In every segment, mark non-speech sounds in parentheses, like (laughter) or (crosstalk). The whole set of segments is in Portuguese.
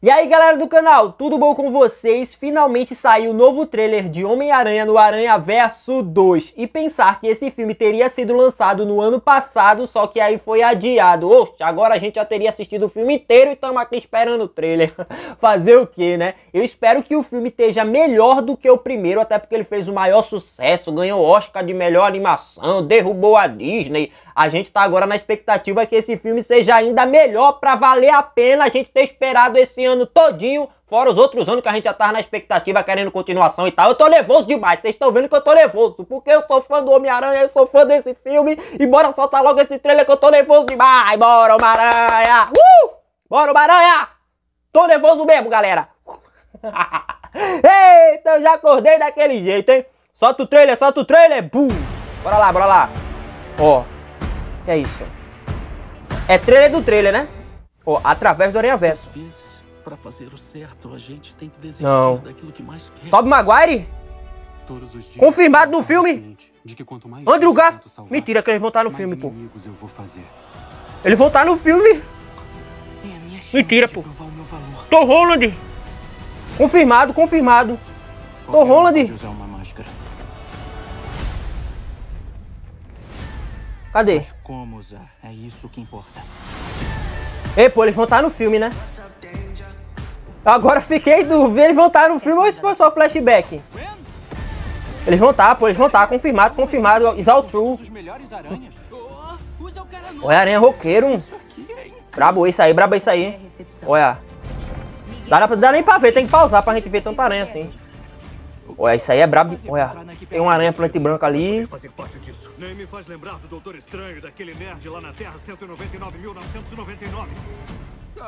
E aí galera do canal, tudo bom com vocês? Finalmente saiu o novo trailer de Homem-Aranha no Aranha Verso 2 E pensar que esse filme teria sido lançado no ano passado, só que aí foi adiado Oxe, agora a gente já teria assistido o filme inteiro e estamos aqui esperando o trailer (laughs) Fazer o que, né? Eu espero que o filme esteja melhor do que o primeiro, até porque ele fez o maior sucesso Ganhou o Oscar de melhor animação, derrubou a Disney a gente tá agora na expectativa que esse filme seja ainda melhor para valer a pena a gente ter esperado esse ano todinho, fora os outros anos que a gente já tava na expectativa querendo continuação e tal. Eu tô nervoso demais, vocês estão vendo que eu tô nervoso, porque eu sou fã do Homem-Aranha, eu sou fã desse filme, e bora soltar logo esse trailer que eu tô nervoso demais. Bora, Homem-Aranha! Uh! Bora, Homem-Aranha! Tô nervoso mesmo, galera! (laughs) Eita, eu já acordei daquele jeito, hein? Solta o trailer, solta o trailer! Bum! Bora lá, bora lá! Ó. Que é isso? É trailer do trailer, né? Ó, através do Aranha Verso. para fazer o certo, a gente tem que desistir Não. daquilo que mais quer. Tobey Maguire? Todos os dias, Confirmado no filme? ciente De que quanto mais Andrew Garfield? Mentira que eles vão estar no mais filme, pô. inimigos eu vou fazer. Eles vão estar no filme. É Mentira, pô. Tom Holland. Confirmado, confirmado. Tom Holland. Cadê? Mas como usar? É isso que importa. Ei, pô, eles vão estar no filme, né? Agora fiquei dúvida, eles vão estar no filme ou se foi só flashback? Eles vão estar, pô, eles vão estar, confirmado, confirmado, is all true. Oh. Olha, aranha roqueiro. É. Brabo isso aí, brabo isso aí. Olha. Dá, dá nem pra ver, tem que pausar pra gente ver tanta aranha assim. Olha, isso aí é brabo. Olha, tem uma aranha preta e branca ali. fazer parte disso. Nem me faz lembrar do Doutor Estranho, daquele nerd lá na Terra 199.999.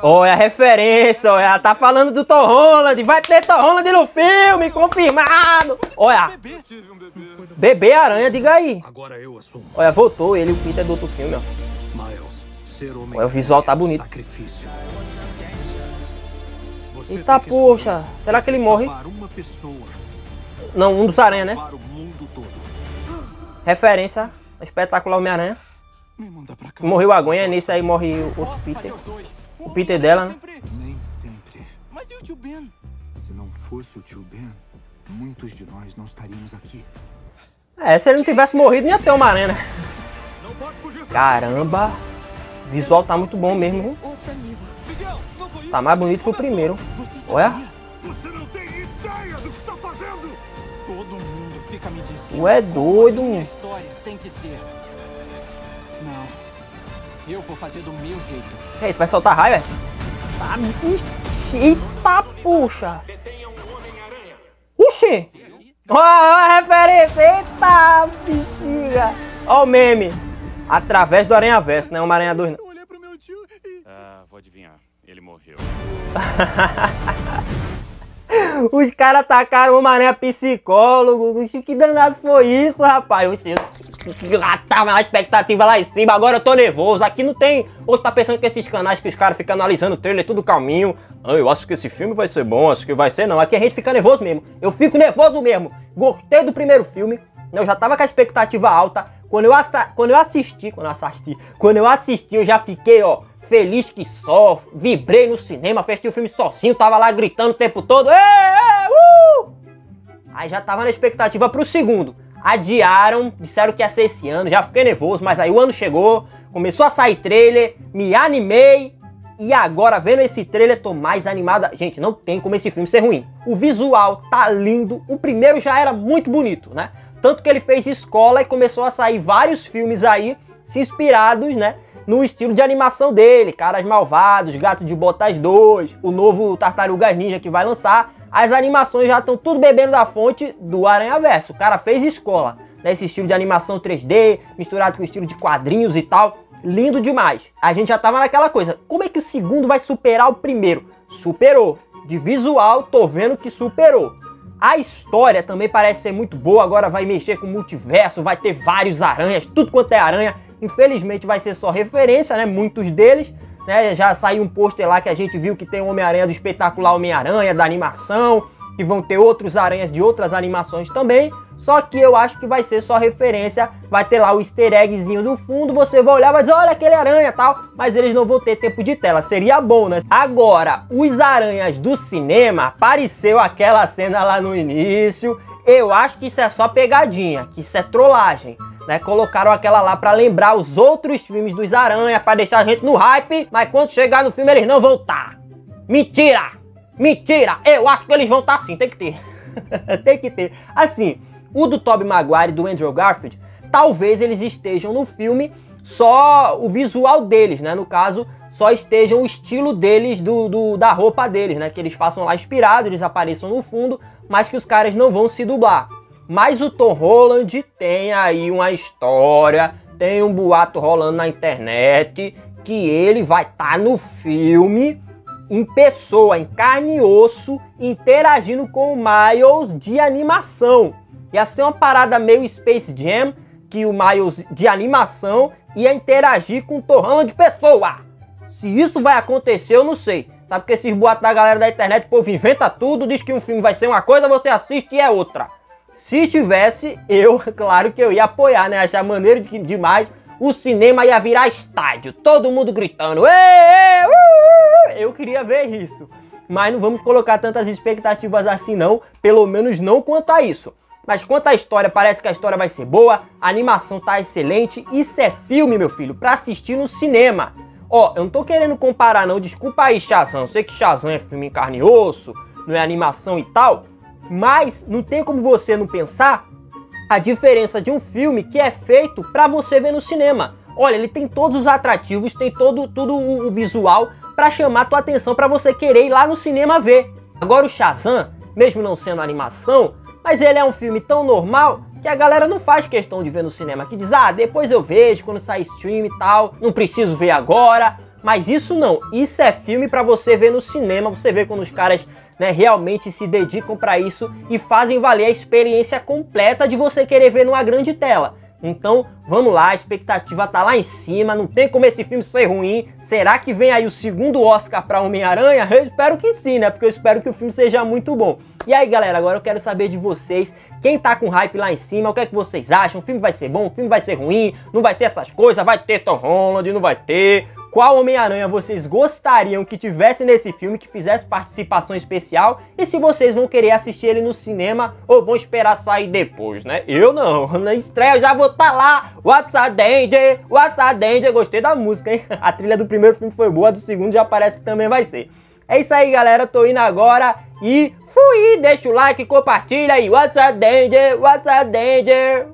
Olha a referência, olha, tá falando do Tom Holland, vai ter Tom Holland no filme, confirmado. Olha, bebê. aranha, diga aí. Agora eu assumo. Olha, voltou ele e o Peter do outro filme, ó. Miles, ser homem. Olha, o visual tá é bonito. Sacrifício. Eita, poxa, será que ele morre? uma pessoa, Não, um dos aranha, né? salvar o mundo todo. Referência, Homem-Aranha. Manda pra cá. Morreu a Gwen, nesse aí morre o outro Peter. O Peter dela, né? Nem sempre. Mas e o tio Ben? Se não fosse o tio Ben, muitos de nós não estaríamos aqui. É, se ele não tivesse morrido, não ia ter uma aranha, né? Caramba, o visual tá muito bom mesmo. Tá mais bonito que o primeiro. Olha, fica me dizendo. tu é doido, Minha história tem que ser. Não. Eu vou fazer do meu jeito. Que isso, vai soltar raio, é? Tá, ixi, eita, puxa. Oxi. Ó a referência, eita, bexiga. Ó o meme. Através do Aranha Verso, né? Uma Aranha 2, não. Eu olhei pro meu tio e. Ah, vou adivinhar. Ele morreu. (laughs) Os caras tacaram uma aranha psicólogo. Que danado foi isso, rapaz? Lá tava na expectativa lá em cima, agora eu tô nervoso. Aqui não tem. Hoje tá pensando que esses canais que os caras ficam analisando o trailer tudo calminho. Ah, eu acho que esse filme vai ser bom, acho que vai ser. Não, aqui a gente fica nervoso mesmo. Eu fico nervoso mesmo. Gostei do primeiro filme. né? Eu já tava com a expectativa alta. Quando eu, quando eu assisti, quando eu assisti, quando eu assisti, eu já fiquei, ó, feliz que só. Vibrei no cinema, assisti o filme sozinho, tava lá gritando o tempo todo. Ê, ê, uh! Aí já tava na expectativa pro segundo. Adiaram, disseram que ia ser esse ano, já fiquei nervoso, mas aí o ano chegou, começou a sair trailer, me animei. E agora, vendo esse trailer, tô mais animada. Gente, não tem como esse filme ser ruim. O visual tá lindo. O primeiro já era muito bonito, né? Tanto que ele fez escola e começou a sair vários filmes aí, se inspirados, né? No estilo de animação dele. Caras Malvados, Gato de Botas 2, o novo Tartarugas Ninja que vai lançar. As animações já estão tudo bebendo da fonte do Aranha Verso. O cara fez escola, né? Esse estilo de animação 3D, misturado com estilo de quadrinhos e tal. Lindo demais. A gente já tava naquela coisa. Como é que o segundo vai superar o primeiro? Superou. De visual, tô vendo que superou. A história também parece ser muito boa. Agora vai mexer com o multiverso, vai ter vários aranhas, tudo quanto é aranha. Infelizmente vai ser só referência, né? Muitos deles. Né? Já saiu um pôster lá que a gente viu que tem o Homem-Aranha do espetacular Homem-Aranha, da animação, que vão ter outros aranhas de outras animações também. Só que eu acho que vai ser só referência, vai ter lá o easter eggzinho do fundo, você vai olhar vai dizer, olha aquele aranha tal, mas eles não vão ter tempo de tela, seria bom, né? Agora, os aranhas do cinema, apareceu aquela cena lá no início, eu acho que isso é só pegadinha, que isso é trollagem. Né, colocaram aquela lá para lembrar os outros filmes dos Aranha, para deixar a gente no hype, mas quando chegar no filme eles não vão estar. Tá. Mentira! Mentira! Eu acho que eles vão estar tá sim, tem que ter. (laughs) tem que ter. Assim, o do Tobey Maguire e do Andrew Garfield, talvez eles estejam no filme só o visual deles, né? No caso, só estejam o estilo deles, do, do, da roupa deles, né? Que eles façam lá inspirado, eles apareçam no fundo, mas que os caras não vão se dublar. Mas o Tom Holland tem aí uma história, tem um boato rolando na internet que ele vai estar tá no filme em pessoa, em carne e osso, interagindo com o Miles de animação. Ia ser uma parada meio Space Jam, que o Miles de animação ia interagir com o Torrão de pessoa. Se isso vai acontecer, eu não sei. Sabe que esses boatos da galera da internet, o povo inventa tudo, diz que um filme vai ser uma coisa, você assiste e é outra. Se tivesse, eu, (laughs) claro que eu ia apoiar, né? Achar maneiro de, demais. O cinema ia virar estádio, todo mundo gritando. Ei, uh, uh, uh. Eu queria ver isso. Mas não vamos colocar tantas expectativas assim não, pelo menos não quanto a isso. Mas quanto à história, parece que a história vai ser boa, a animação tá excelente. Isso é filme, meu filho, para assistir no cinema. Ó, eu não tô querendo comparar não, desculpa aí, Shazam. Eu sei que Shazam é filme em carne e osso, não é animação e tal, mas não tem como você não pensar a diferença de um filme que é feito para você ver no cinema. Olha, ele tem todos os atrativos, tem todo tudo o visual para chamar tua atenção para você querer ir lá no cinema ver. Agora o Shazam, mesmo não sendo animação, mas ele é um filme tão normal que a galera não faz questão de ver no cinema, que diz, ah, depois eu vejo quando sair stream e tal, não preciso ver agora. Mas isso não, isso é filme para você ver no cinema, você vê quando os caras né, realmente se dedicam para isso e fazem valer a experiência completa de você querer ver numa grande tela. Então, vamos lá, a expectativa tá lá em cima, não tem como esse filme ser ruim. Será que vem aí o segundo Oscar para Homem-Aranha? Eu espero que sim, né? Porque eu espero que o filme seja muito bom. E aí, galera, agora eu quero saber de vocês, quem tá com hype lá em cima, o que é que vocês acham? O filme vai ser bom? O filme vai ser ruim? Não vai ser essas coisas? Vai ter Tom Holland? Não vai ter? Qual Homem-Aranha vocês gostariam que tivesse nesse filme, que fizesse participação especial, e se vocês vão querer assistir ele no cinema ou vão esperar sair depois, né? Eu não, (laughs) na estreia eu já vou estar tá lá, What's a Danger, What's a Danger, gostei da música, hein? (laughs) A trilha do primeiro filme foi boa, do segundo já parece que também vai ser. É isso aí, galera, tô indo agora e fui! Deixa o like, compartilha aí, What's a Danger, What's a Danger...